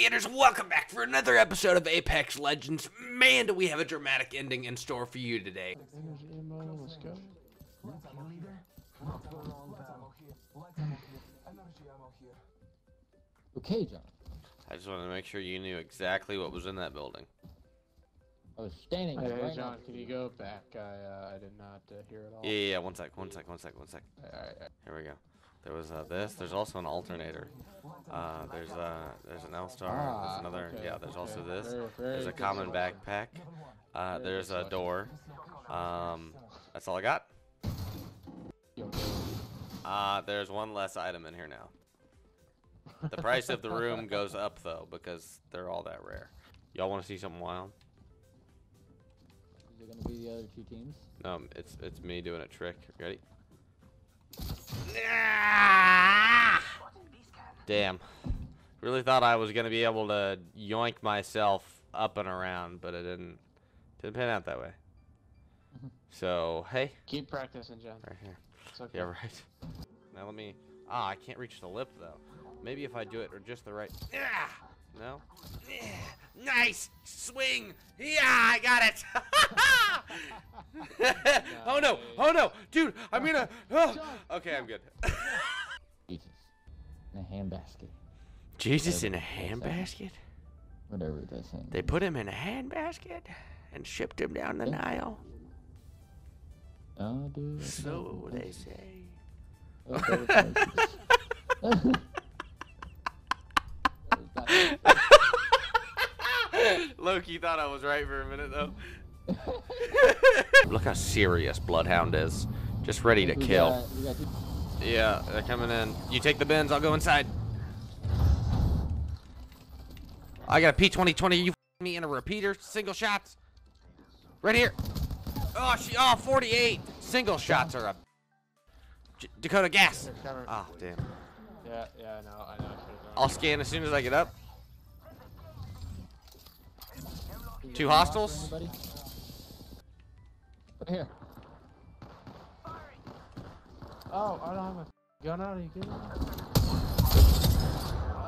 Gladiators, welcome back for another episode of Apex Legends. Man, do we have a dramatic ending in store for you today. Energy ammo, let's go. Okay, John. I just wanted to make sure you knew exactly what was in that building. I was standing Hey, right John, next can you go back? I uh, I did not uh, hear it all. Yeah, yeah, yeah, one sec, one sec, one sec, one sec. Alright, alright. Here we go. There was uh, this. There's also an alternator. Uh, there's uh, there's an L-star. Ah, there's another. okay, yeah, there's also this. There's a common backpack. Uh, there's a door. Um, that's all I got. Uh, there's one less item in here now. The price of the room goes up though because they're all that rare. Y'all want to see something wild? Is it gonna be the other two teams? No, it's it's me doing a trick. Ready? Damn. Really thought I was gonna be able to yoink myself up and around, but it didn't didn't pan out that way. So hey, Keep practicing, John. right here. It's okay. Yeah, right. Now let me. Ah, I can't reach the lip though. Maybe if I do it or just the right. Ah, no. Nice swing. Yeah, I got it. oh no! Oh no, dude! I'm gonna. Oh. Okay, I'm good. Jesus. In a handbasket. Jesus in a handbasket. Whatever that thing. They put him in a handbasket and shipped him down the Nile. Oh, dude. that's So not- they say. Okay, that's not- Loki thought I was right for a minute though. Look how serious Bloodhound is. Just ready to kill. got- got Yeah, they're coming in. You take the bins, I'll go inside. I got a P2020. You f- me in a repeater. Single shots. Right here. Oh, she. Oh, 48. Single shots are a. J- Dakota gas. They're. Oh, damn. Yeah, yeah, I know, I know. I'll scan as soon as I get up. Two hostiles? Right here. Oh, I don't have a gun out. Are you kidding me?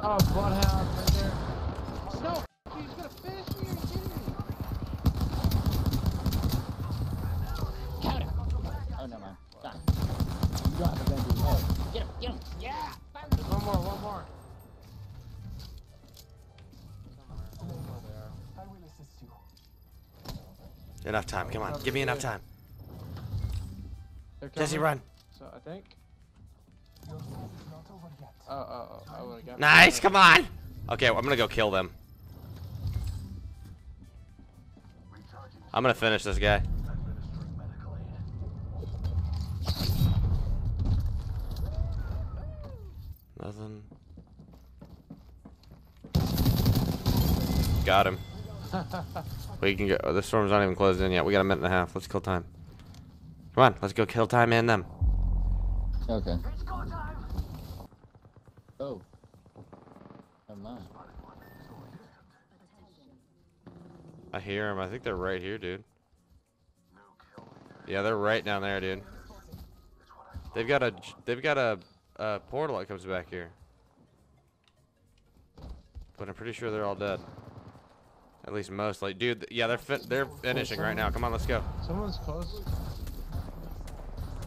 Oh, Bloodhound right there. No, Enough time. Come on. Give me enough time. Jesse, run. So I think. Oh, oh, oh! I would have got. Nice. Come on. Okay, I'm gonna go kill them. I'm gonna finish this guy. Nothing. Got him. We can go. Oh, the storm's not even closed in yet. We got a minute and a half. Let's kill time. Come on, let's go kill time and them. Okay. Oh. Never mind. I hear them. I think they're right here, dude. Yeah, they're right down there, dude. They've got a they've got a, a portal that comes back here. But I'm pretty sure they're all dead. At least mostly, dude. Yeah, they're fin they're finishing right now. Come on, let's go. Someone's close.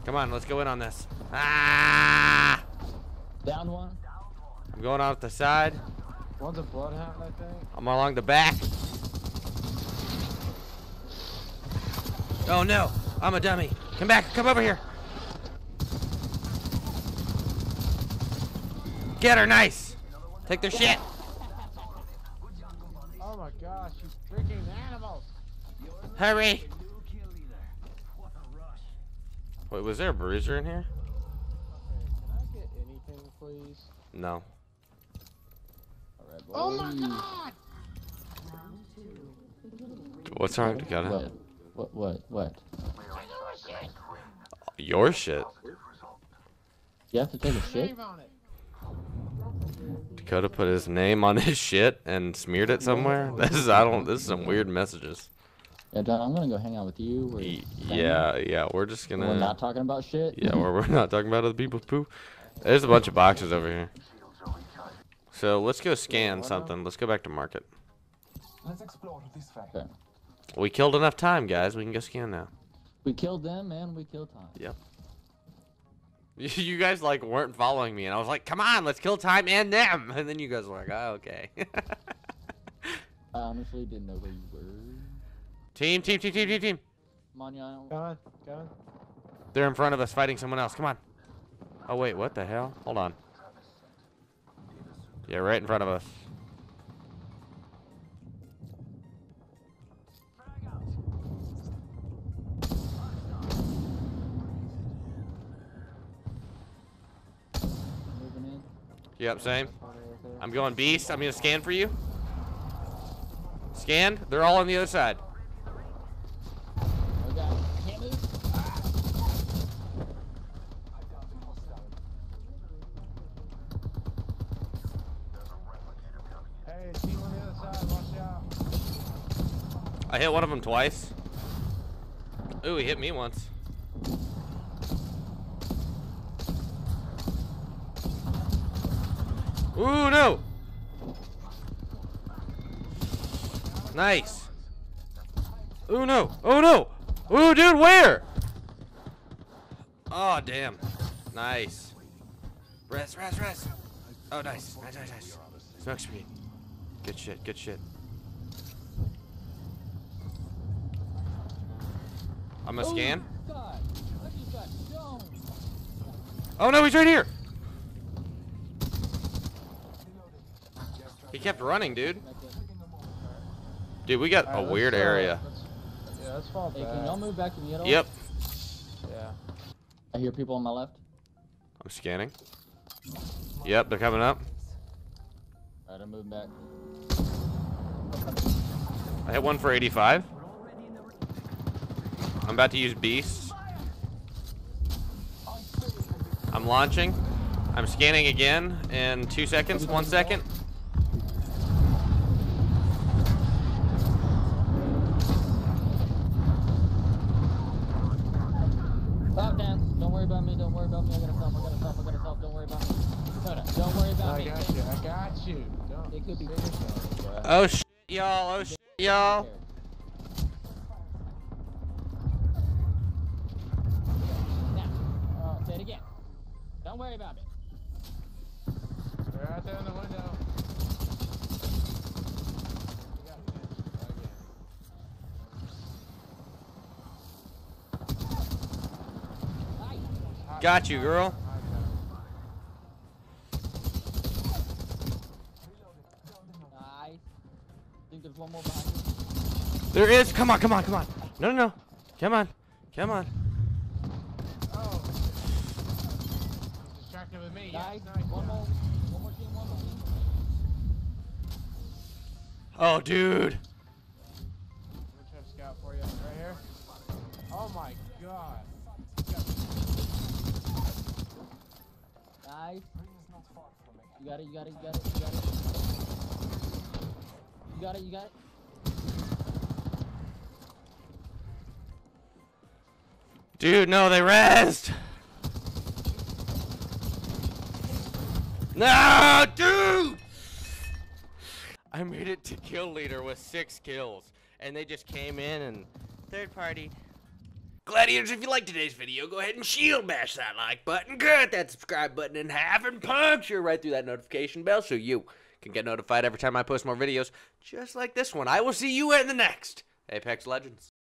Come on, let's go in on this. Ah! Down one. I'm going out the side. One's a bloodhound, I think. I'm along the back. Oh no, I'm a dummy. Come back, come over here. Get her, nice. Take their shit. Oh my gosh, you freaking animals! Hurry. Wait, was there a bruiser in here? Okay, can I get anything, please? No. All right, Oh my god! What's wrong, Dakota? What? What? What? What? Your shit. You have to take a shit? Name on it. Dakota put his name on his shit and smeared it somewhere. Oh, this is I don't. This is some weird messages. Yeah, John, I'm gonna go hang out with you. We're Yeah, yeah. We're just gonna. We're not talking about shit. Yeah, we're, we're not talking about other people's poo. There's a bunch of boxes over here. So let's go scan something. Let's go back to market. Let's explore this way. Okay. We killed enough time, guys. We can go scan now. We killed them and we killed time. Yep. You guys like weren't following me, and I was like, "Come on, let's kill time and them." And then you guys were like, "Oh, okay." I honestly didn't know where you were. team, team, team, team, team, team. Come on, y'all. Coming, coming. They're in front of us fighting someone else. Come on. Oh wait, what the hell? Hold on. Yeah, right in front of us. Yep, same. I'm going beast. I'm gonna scan for you. Scan. They're all on the other side. I hit one of them twice. Ooh, he hit me once. Ooh, no. Nice. Ooh, no. Oh, no. Ooh, dude, where? Oh, damn. Nice. Rest, rest, rest. Oh, nice. Nice, nice, nice. Smoke screen. Good shit, good shit. I'm gonna oh, scan. Oh, God. I just got stoned. Oh no, he's right here. He kept running, dude. Dude, we got a weird area. let's- Yeah, let's fall Hey, back. can y'all move back to me at? Yep. Yeah. I hear people on my left. I'm scanning. Yep, they're coming up. Alright, I'm moving back. I hit one for 85. I'm about to use beasts. I'm launching. I'm scanning again in two seconds. One second. Stop down. Don't worry about me. Don't worry about me. I gotta stop. I gotta stop. I gotta stop. Don't worry about me. No, no. Don't worry about I me. got you. I got you. Don't It could be- say yourself, bro. Oh shit, y'all. Oh shit, y'all. Now, uh, say it again. Don't worry about me. They're out there in the window. Got it. Okay. Nice. Hot- Got you, girl. There is. Come on, come on, come on. No, no, no. Come on. Come on. Oh. Distracted with me. Nice. Yes, nice. One more. One more team. One more team. Oh, dude. I'm gonna try to scout for you. Right here. Oh my god. You got it. You got it. You got it. You got it. You got it. You got it. Dude, no, they rest. No, dude. I made it to kill leader with six kills, and they just came in and third party. Gladiators, if you liked today's video, go ahead and shield bash that like button, cut that subscribe button in half, and puncture right through that notification bell so you can get notified every time I post more videos just like this one. I will see you in the next Apex Legends.